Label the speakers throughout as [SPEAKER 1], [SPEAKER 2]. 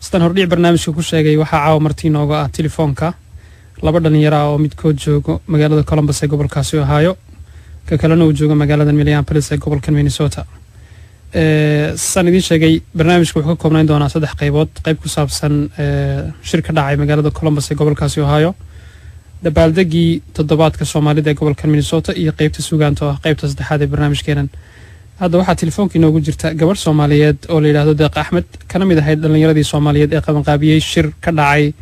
[SPEAKER 1] sidaan hordhic barnaamijka ku sheegay waxaa caawa marti inooga ah telefoonka. Laba dhalinyaro ah oo midkood joogo magaalada colombus ee gobolkaasi ohaayo ka kalena uu joogo magaalada minneapolis ee gobolka minnesota. Saan idiin sheegay barnaamijka wuxuu ka koobnayn doonaa saddex qaybood. Qayb ku saabsan shir ka dhacay magaalada colombus ee gobolkaasi ohaayo dabaaldegii toddobaadka soomaalida ee gobolka minnesota iyo qeybta sugaanta oo ah qeybta saddexaad ee barnaamijkeenan hadda waxaa telefoonka inoogu jirta gabadh soomaaliyeed oo la yidhahdo deeq axmed. Kana mid ahayd dhallinyaradii soomaaliyeed ee qabanqaabiyey shir ka dhacay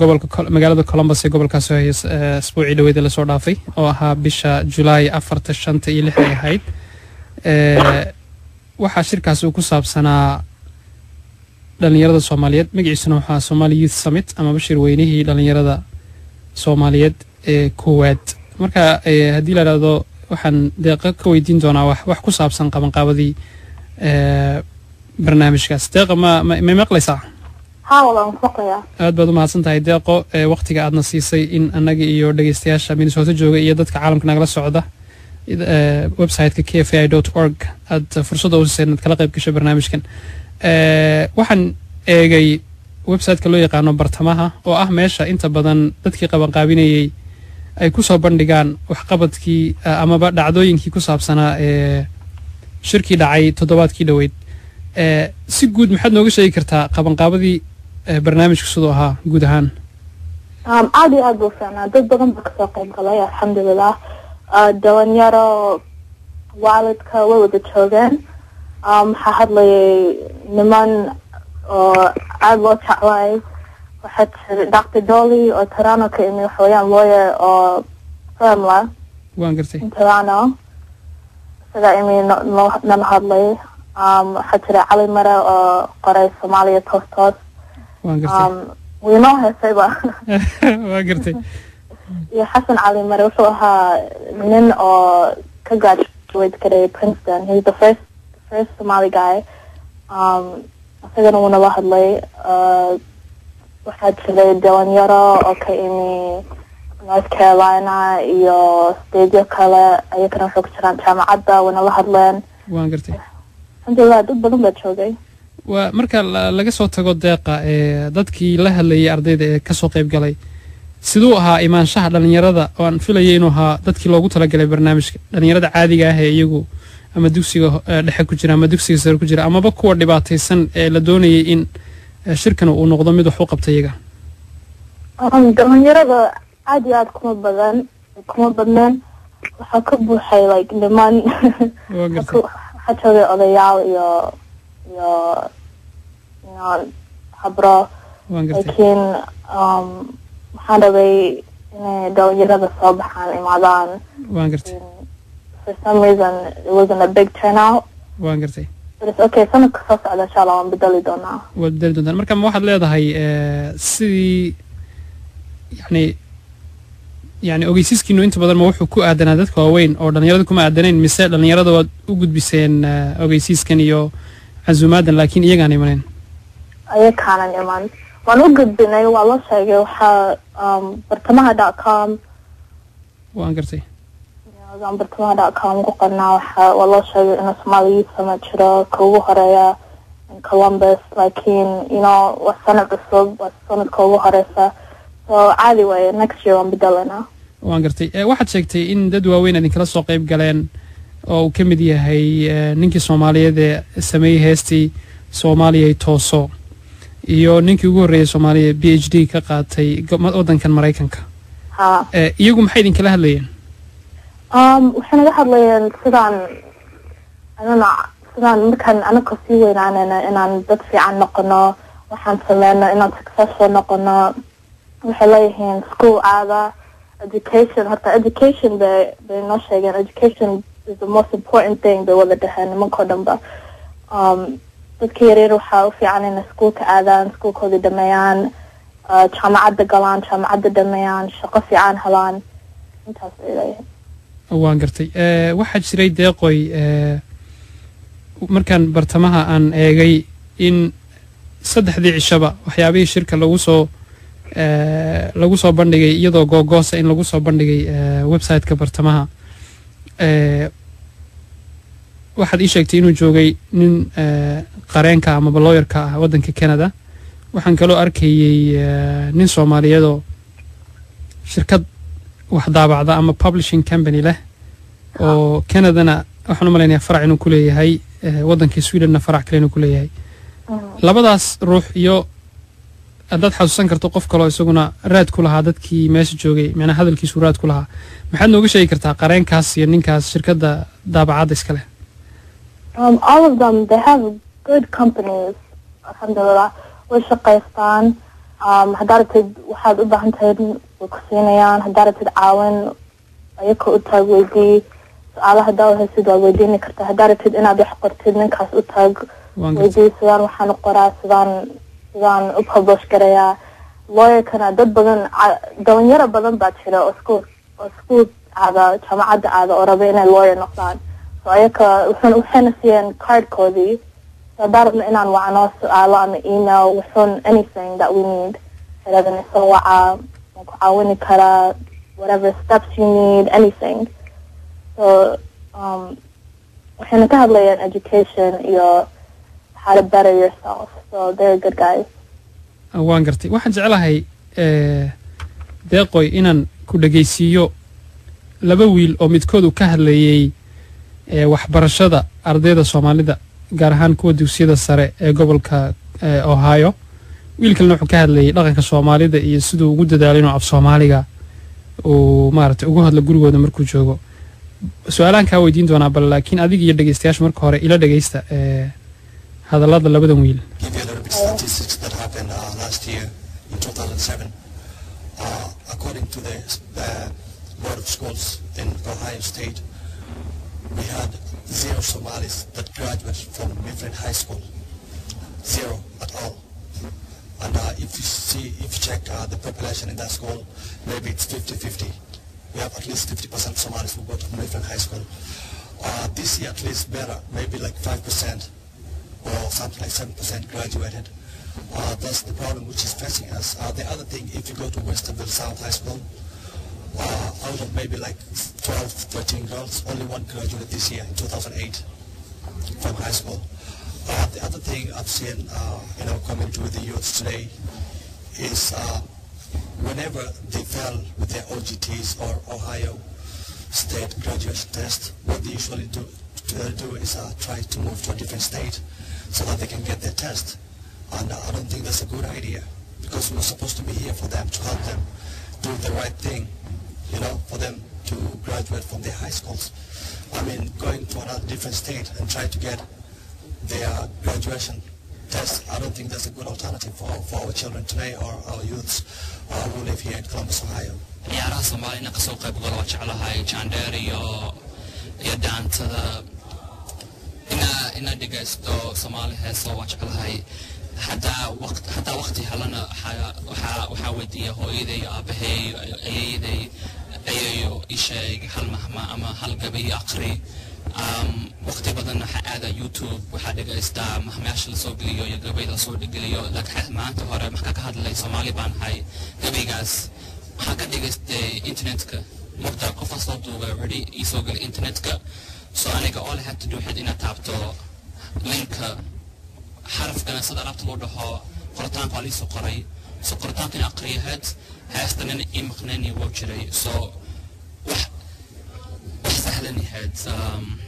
[SPEAKER 1] gobolka magaalada colombus ee gobolkaasi ohaayo asbuucii dhaweeda la soo dhaafay oo ahaa bisha julaay afarta shanta iyo lixday ahayd. Waxaa shirkaasi uu ku saabsanaa dhallinyarada soomaaliyeed. Magaciisuna waxaa somali youth summit ama bashir weynihii dhallinyarada soomaaliyeed ee koowaad marka haddii la idhahdo waxaan deeqa ka weydiin doonaa wax ku saabsan qabanqaabadii barnaamijkaas. Deeqa ma may maqlaysaa? Aad baad u mahadsan tahay deeqo waktiga aadna siisay in annaga iyo dhegeystayaasha minnesota jooga iyo dadka caalamka nagala socda. Websiteka k f i dot org. Aad fursadda u siiseen inaad kala qayb gasho barnaamijkan. Waxaan eegay websiteka loo yaqaano bartamaha oo ah meesha inta badan dadkii qabanqaabinayey ay ku soo bandhigaan waxqabadkii amaba dhacdooyinkii ku saabsanaa ee shirkii dhacay toddobaadkii dhoweyd si guud maxaad nooga sheegi kartaa qabanqaabadii barnaamijka siduu ahaa guud ahaan?
[SPEAKER 2] Aad iyo aad buu fiicnaa dad badan baa ka soo qayb galay alxamdulilah dhalinyaro waalidka way wada joogeen waxaa hadlayay niman oo aada loo jeclaay waxaa jira dr dolly oo tarano ka imi waxaweyaan lawyer oo firmla
[SPEAKER 1] waan gartay.
[SPEAKER 2] Tarano isagaa imi nala hadlay. Waxaa jira cali mare oo qoray soomaaliya toos toos
[SPEAKER 1] waan gartay.
[SPEAKER 2] Wiinoo heesayba
[SPEAKER 1] waan gartay.
[SPEAKER 2] Iyo xasan cali mare wuxuu ahaa nin oo ka graduate garay princeton. He's the first first somali guy. Um isagana wuu nala hadlay waxaa jiray dhalinyaro oo ka imi north carolina iyo stadio kale ayakana waxay ku jiraan jaamacadda way nala hadleen.
[SPEAKER 1] Waan gartay.
[SPEAKER 2] Alxamdulilah dad badan baa joogay.
[SPEAKER 1] Waa marka laga soo tago deeqa ee dadkii la hadlayay ardayda ee ka soo qayb galay siduu ahaa imaanshaha dhallinyarada oo aan filayay inuu ahaa dadkii loogu talagalay barnaamijka. Dhallinyarada caadiga ah ee iyagu ama dugsiga dhexe ku jira ama dugsiga sare ku jira amaba kuwa dhibaataysan ee la doonayay in shirkan uu noqdo mid wax u qabta iyaga?
[SPEAKER 2] Dhalinyarada aada iyo aada kuma badan kuma badneen waxaa ka buuxay like niman. Waxaa joogay odayaal iyo iyo iyo habro. Laakiin waxaan rabay inay dhalinyarada soo baxaan imaadaan.
[SPEAKER 1] Waan gartay
[SPEAKER 2] for some reason it wasn't a big turnout.
[SPEAKER 1] Waan gartay
[SPEAKER 2] sanadka soo socda insha waan bedeli doonaa.
[SPEAKER 1] Waad bedeli doontaan marka ma waxaad leedahay sidii yani yani ogeysiiskiinu inta badan ma wuxuu ku aadanaa dadka waaweyn oo dhalinyarada kuma aadanayn mise dhalinyarada waad u gudbiseen ogeysiiskan iyo casuumaadan laakiin iyagaan imaneen?
[SPEAKER 2] Ayakaanan iman. Waan u gudbinay waa loo sheegay waxaa bartamaha dot com.
[SPEAKER 1] Waan gartay
[SPEAKER 2] aan bartamaha dot com ku qornaa waxa waa loo sheegay inuu somali youth summit jiro ka ugu horreeya in columbus laakiin you know waa sanad cusub waa sanadka ugu horeysa so caadi waaye next year waan bedelana
[SPEAKER 1] waan gartay waxaad sheegtay in dad waaweyn idinkala soo qayb galeen oo uu ka mid yahay ninkii soomaaliyeed ee sameeyey heestii soomaaliyay tooso iyo ninkii ugu horreeyay soomaaliya b h d ka qaatay waddankan maraykanka.
[SPEAKER 2] Ha.
[SPEAKER 1] Iyagu maxay idinkala hadlayeen
[SPEAKER 2] waxay naga hadlayeen sidaan anana sidaan markaan anaka sii weynaanayna inaan dad fiican noqono waxaan sameyno inaan successful noqono. Waxay leeyihiin school aada education horta education bay bay noo sheegeen. Education is the most important thing bay wada dhaheen nimankao dhanba. Um, dadka yaryar waxaa u fiican inay schoolka aadaan schoolkoodii dhameeyaan jaamacadda galaan jaamacadda dhameeyaan shaqo fiican helaan. Intaas bay leeyihiin
[SPEAKER 1] waan gartay. Waxaa jiray deeqoy markaan bartamaha aan eegay in saddexdii cishaba waxyaabihii shirka lagu soo lagu soo bandhigay iyadoo googoosa in lagu soo bandhigay websiteka bartamaha waxaad ii sheegtay inuu joogay nin qareenka amaba looyarka ah waddanka canada. Waxaan kaloo arkayey eh, nin soomaaliyeedoo shirkad wax daabacda ama publishing company leh oo canadana waxaan u malaynayaa farac inuu ku leeyahay eh, waddankii swedenna farac kale inuu ku leeyahay labadaas ruux iyo haddaad xasuusan karto qof kaloo isaguna raad ku lahaa dadkii meesha joogay macnaa hadalkiisu raad ku lahaa maxaad nooga sheegi kartaa qareenkaas iyo ninkaas shirkadda daabacadda iska leh
[SPEAKER 2] Um. Way shaqaystaan. Um, haddaad rabtid waxaad u baahan tahay way ku siinayaan. Haddaad rabtid caawin ayaka u taag weydii. Su'aalaha haddaa u haysid waad weydiini kartaa. Haddaad rabtid inaad wax qortid ninkaas u taag weydii sidaan waxaan u qoraa sidaan sidaan u publish garayaa. Lawyerkana dad badan dhalinyaro badan baa jira oo school oo school aada jaamacadda aada oo raba inay lawyer noqdaan. so ayaka wuxuun waxayna siiyeen cardkoodii so haddaan rabno inaan wacno su'aalo ama email wuxuun anything that we need xeradana soo wacaa ku caawini karaa whatever steps you need anything. So um, waxayna ka hadlayaan education iyo how to better yourself. So they're good guys.
[SPEAKER 1] Waan gartay. Waxaan jeclahay eh, deeqoy inaan ku dhegaysiiyo laba wiil oo midkoodu ka hadlayey eh, waxbarashada ardayda soomaalida gaar ahaan kuwa dugsiyada sare ee gobolka eh, ohio wiil kalena wuxuu ka hadlayey dhaqanka soomaalida iyo siduu ugu dadaalo inuu af soomaaliga uu maaragtay ugu hadlo gurigooda markuu joogo su'aalahan kaa weydiin doonaa bal laakiin adiga iyo dhegaystayaasha marka hore ila dhegaysta eh, hadallada labadan wiil
[SPEAKER 3] uh, last year in 2007. Uh, uh, zero. And uh, if you see, if you check uh, the population in that school, maybe it's 50-50. We have at least 50% Somalis who go to Mifflin High School. Uh, this year at least better, maybe like 5% or something like 7% graduated. Uh, that's the problem which is facing us. Uh, the other thing, if you go to Westerville South High School, uh, out of maybe like 12, 13 girls, only one graduated this year in 2008 from high school. Uh, the other thing I've seen uh, in our community with the youth today is uh, whenever they fail with their OGTs or Ohio State graduation test, what they usually do, to do is uh, try to move to a different state so that they can get their test. And uh, I don't think that's a good idea because we're supposed to be here for them to help them do the right thing, you know, for them to graduate from their high schools. I mean, going to another different state and try to get their graduation test, I don't think that's a good alternative for, for our children today or our youths uh, who live here in Columbus, Ohio.
[SPEAKER 4] ciyaaraha soomaalina ka soo qayb galo waa jeclahay jandheer iyo iyo daantada inaa ina dhegaysto soomaali heeso waa jeclahay haddaa waqt haddaa waqti helana waxaa waxaa weydiiya hooyaday aabahay ayeeyaday ayayo isheeg hal mahma ama hal gabay aqri um, waqti badan waxaa aada youtube waxaa dhegaystaa mahmayaasha la soo geliyo iyo gabay la soo geliyo laakiin maanta hore maxaa ka hadlay soomaali baan ahay? Gabaygaas waxaan ka dhegaystay internetka. Marta qofaa soo duubay already iisoo galay internetka. So aniga all had to do waxayd inaad taabto linka xarafkana sida alaabta loo dhaho qoritaanka waa liisoo qoray. So qoritaanka in aqriyahayd heestanan ii maqnayni wuu jiray. So wax wax sahlan yahayd um,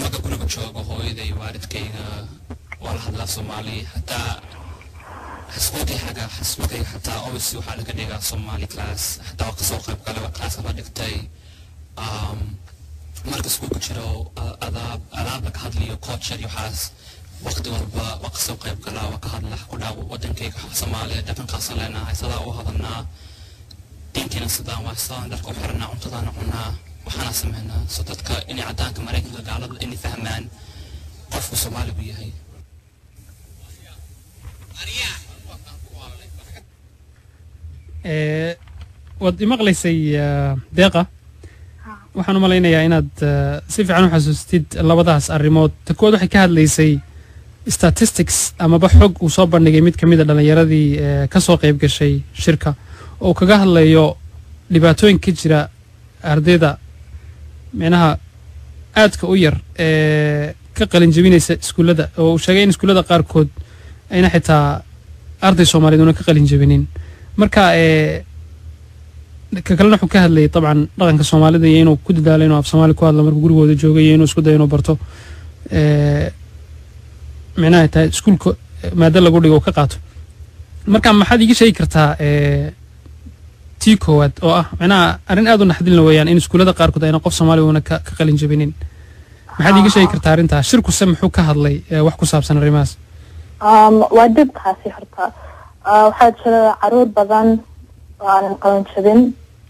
[SPEAKER 4] marka guriga joogo hooyaday waalidkayga waa la hadlaa soomaali hataa xisbooday xaga xisbooday xataa obviously waxaa laga dhigaa somali class xataa waa ka soo qayb galay class la dhigtay marka iskuulka jiro adaab alaab laga hadlayo culture iyo waxaas waqti walba waa ka soo qayb galaa waa ka hadla ku dhaa wadankayga soomaaliya dhaqankaasaan leenahay sidaa u hadalnaa diintiina sidaan waa dharka u xiranaa cuntadaana cunaa waxaana sameynaa so dadka inay caddaanka maraykanka gaalada inay fahmaan qofku soomaaligu yahay.
[SPEAKER 1] Eh, waad imaqlaysay eh, deeqa? Waxaan u malaynayaa inaad eh, si fiican u xasuustid labadaas arrimood. Ta kowaad waxay ka hadlaysay statistics amaba xog uu soo bandhigay mid ka mid a dhallinyaradii ka soo qayb gashay shirka. Oo uu kaga hadlayo dhibaatooyin ka jira ardayda micnaha aadka u yar ee ka qalin jebinaysa iskuullada oo uu sheegay in iskuullada qaarkood ayna xitaa arday soomaaliyeed una ka qalin jabinin marka ee ka kalena wuxuu ka hadlayay dabcan dhaqanka soomaalida iyo inuu ku dadaalo inuu af soomaali ku hadlo markuu gurigooda joogay iyo inuu isku dayo inuu barto micnaha tahay iskuulka maado lagu dhigo uu ka qaato. Marka maxaad iiga sheegi kartaa tii koowaad oo ah micnaha arrin aad u naxdilna weeyaan in iskuullada qaarkood ayna qof soomaali una ka qalin jabinin maxaad iiga sheegi kartaa arrintaas shirkuse muxuu ka hadlay ee wax ku saabsan arrimahaas?
[SPEAKER 2] Waa dhibkaasi horta. Uh, waxaa jira carruur badan oo aanan qaban jabin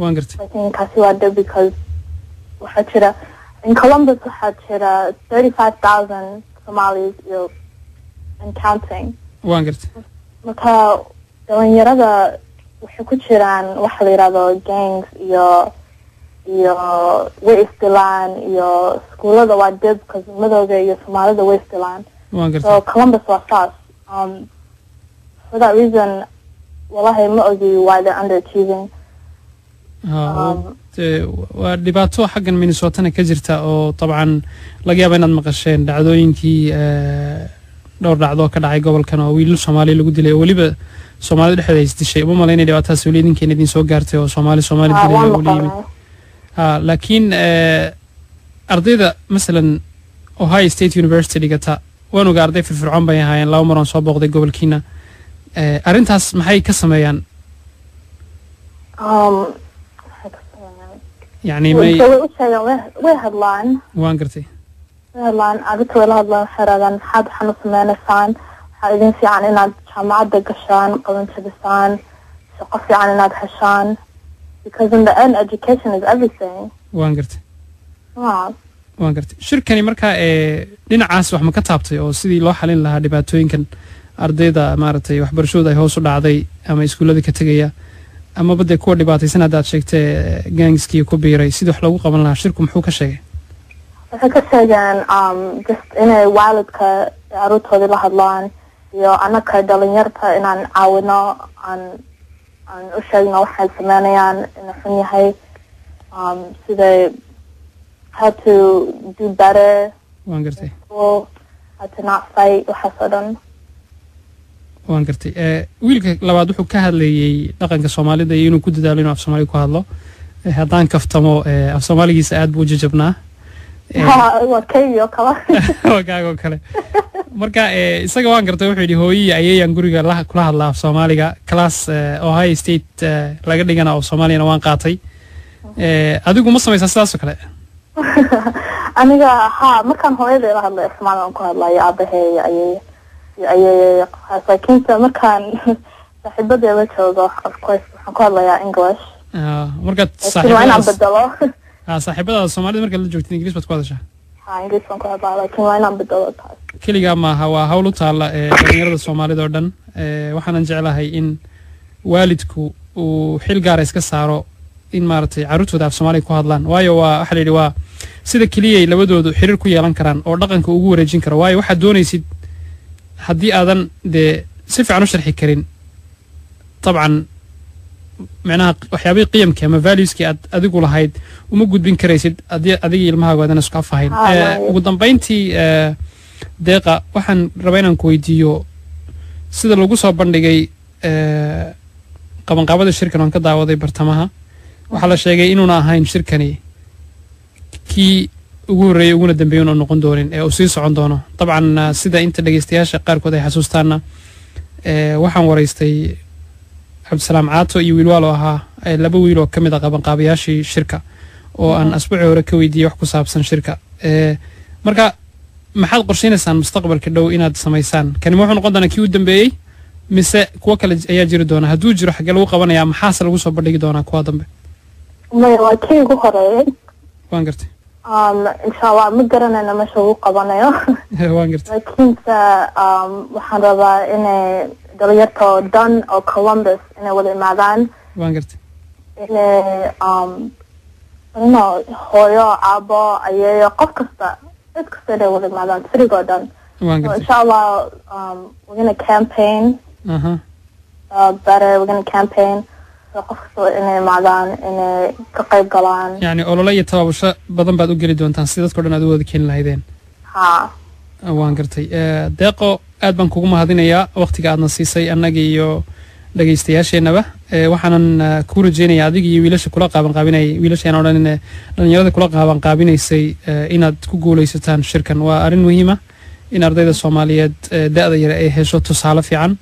[SPEAKER 1] waan gartay.
[SPEAKER 2] Kaasi waa dhib because waxaa jira in Columbus waxaa jira thirty five thousand Somalis iyo and counting.
[SPEAKER 1] Waan gartay.
[SPEAKER 2] Marka dhalinyarada waxay ku jiraan waxa la yidhahdo gangs iyo iyo way isdilaan iyo iskuulada waa dhib because madowga iyo soomaalida way isdilaan So Columbus was fast. Um, for that reason, wallahi ma ogi why they're underachieving.
[SPEAKER 1] Ha,
[SPEAKER 2] Um,
[SPEAKER 1] waa dhibaato xaggan minnesotana ka jirta oo dabcan laga yaaba inaad maqasheen dhacdooyinkii ee, dhowr dhacdo ka dhacay gobolkan oo wiilal soomaali lagu dilay. Oo weliba soomaalida dhexdeeda isdishay uma malaynay dhibaatadaas weli idinkeena idin soo gaartay oo soomaali soomaali
[SPEAKER 2] uh,
[SPEAKER 1] dilay oo yimid.
[SPEAKER 2] maqalnay.
[SPEAKER 1] ha laakiin ee, ardayda masalan ohio state university dhigata waan ogaa arday firfircoon bay ahaayeen. Laba mar oon soo booqday gobolkiina. Ee, arrintaas maxay ka sameeyaan?
[SPEAKER 2] Um, way
[SPEAKER 1] may
[SPEAKER 2] way hadlaan
[SPEAKER 1] waan gartay
[SPEAKER 2] way hadlaan arrinta way la hadlaan waxay raadaan maxaad sameynaysaan waxaa idin fiican inaad jaamacadda gashaan qaban jabisaan shaqo fiican inaad heshaan because in the end education is everything.
[SPEAKER 1] Waan gartay waan gartay shirkani markaa ee dhinacaas wax ma ka taabtay oo sidii loo xalin lahaa dhibaatooyinkan ardayda maaragtay waxbarashadooda ay hoos u dhacday ama iskuullada ka tegaya amaba dee kuwa dhibaataysan haddaad sheegtee gaangskii ku biiray sidii wax loogu qaban lahaa shirku muxuu ka sheegay
[SPEAKER 2] waxay ka sheegeen just inay waalidka caruurtoodii la hadlaan iyo anaka dhalinyarta inaan caawino aan aan u sheegno waxay sameynayaan inuu xun yahay siday how to do better
[SPEAKER 1] waan gartay
[SPEAKER 2] how to not fight waxaas oo dhan
[SPEAKER 1] waan gartay ee wiilka labaad wuxuu ka hadlayey dhaqanka soomaalida iyo inuu ku dadaalo inuu af soomaali ku hadlo. Ee haddaan kaftamo ee af soomaaligiisa aad buu jajabnaa wagaagoo kale. Marka ee, isaga waan gartay wuxuu yidhi hooyii ayayaan guriga la- kula hadlaa af soomaaliga. Class ee, ohio state laga dhigana af soomaaliyana waan qaatay. Adigu ma samaysaa sidaas oo kale.
[SPEAKER 2] Aniga ha markaan hooyaday la hadlay soomaali aan ku hadlayo aabahay iyo ayay iyo ayay qofkaas laakiinse markaan saaxiibadee la joogo of course waxaan ku hadlayaa english.
[SPEAKER 1] Ah, markaad
[SPEAKER 2] waa inaan bedelo
[SPEAKER 1] ah, saaxiibadaada soomaalida markaad la joogtid ingiriis baad ku hadashaa? Keligaa maaha waa hawl u taalla ee dhalinyarada soomaalida oo dhan. Ee, waxaanan jeclahay in waalidku uu xil gaara iska saaro in maaragtay carruurtooda af soomaaliga ku hadlaan. Waayo waa waxaa la yidhi waa sida keliyay labadoodu xiriir ku yeelan karaan oo dhaqanka ugu wareejin karo. Waayo waxaad doonaysid haddii aadan dee si fiican u sharxi karin dabcan micnaha waxyaabihii qiyamkii ama valueskii aad adigu lahayd uma gudbin karaysid adigii ilmahaagu aadan isku afahayn
[SPEAKER 2] Ah, waayo.
[SPEAKER 1] ugu dambayntii ee, deeqa waxaan rabaa inaan ku weydiiyo sida lagu soo bandhigay ee, qabanqaabada shirkan oon ka daawaday bartamaha. Waxaa la sheegay inuuna ahayn shirkani kii ugu horreeyey uguna dambeeyey una noqon doonin ee uu sii socon doono. Dabcan sida inta dhegeystayaasha qaarkood ay xasuustaanna waxaan waraystay cabdisalaam caato iyo wiilwaal oo ahaa laba wiil oo ka mid ah qabanqaabayaashii shirka oo aan asbuuci hore ka weydiiyey wax ku saabsan shirka. Marka maxaad qorshaynaysaan mustaqbalka dhow inaad samaysaan? Kani wuxuu noqon doonaa kii u dambeeyey? Mise kuwo kale ayaa jiri doona? Hadduu jiro xaggee lagu qabanayaa maxaase lagu soo bandhigi doonaa kuwa dambe?
[SPEAKER 2] Maya waa kii ugu horeeyay
[SPEAKER 1] waan gartay.
[SPEAKER 2] Insha allah ma garanayna meesha ugu qabanayo.
[SPEAKER 1] Waan gartay.
[SPEAKER 2] Laakiinse waxaan rabaa inay dhalinyarta oo dhan oo columbus inay wada imaadaan
[SPEAKER 1] waan gartay
[SPEAKER 2] inay um, hooyo aabo ayeeyo qof kasta cid kasta inay wada imaadaan dhan
[SPEAKER 1] waan
[SPEAKER 2] so
[SPEAKER 1] gartay
[SPEAKER 2] insha allah um, gonna campaign.
[SPEAKER 1] Aha
[SPEAKER 2] uh, we're gonna campaign. Qof kasta inay imaadaan inay ka qayb galaan
[SPEAKER 1] yacni olole iyo tabaabasho badan baad u geli doontaan si dadkao dhan aad u wada keeni lahaydeen
[SPEAKER 2] ha.
[SPEAKER 1] Waan gartay Ee, deeqo aad baan kugu mahadinayaa waqtiga aadna siisay annaga iyo dhegaystayaasheenaba Eh, waxaanan eh, kuu rajeynayaa adiga iyo wiilasha kula qaaban qaabinayay wiilasheen oo dhan dhalinyarada kula qaaban qaabinaysay eh, inaad ku guuleysataan shirkan. Waa arrin muhiima in ardayda soomaaliyeed eh, da-da yare ay hesho tusaale fiican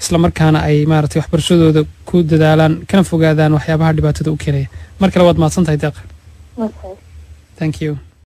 [SPEAKER 1] isla markaana ay maaragtay waxbarashadooda ku dadaalaan kana fogaadaan waxyaabaha dhibaatada u keenaya. Mar kale waad mahadsan tahay